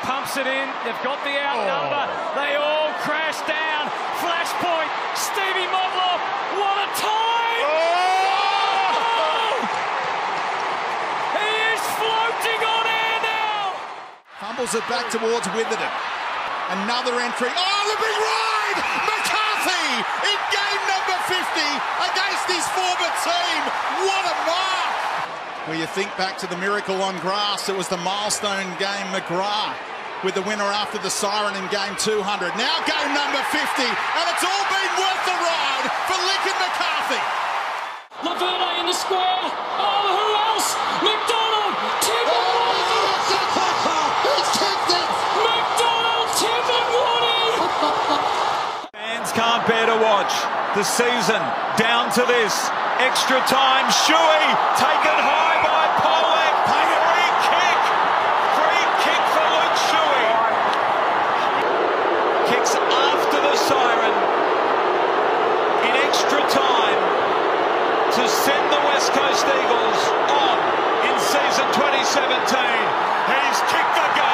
Pumps it in. They've got the out oh. number. They all crash down. Flashpoint. Stevie Motlop. What a time! Oh! He is floating on air now. Fumbles it back towards Witherden. Another entry. Oh, the big ride! McCarthy in game number 50 against his former team. What a mark! Where you think back to the miracle on grass, it was the milestone game McGrath with the winner after the siren in game 200. Now game number 50, and it's all been worth the ride for Lincoln McCarthy. Laverne in the square. Oh, who else? McDonald. Tim He's kicked it! McDonald. Tim and Woody. Fans can't bear to watch the season down to this. Extra time, Shuey taken West Coast Eagles on in season 2017. He's kicked the goal.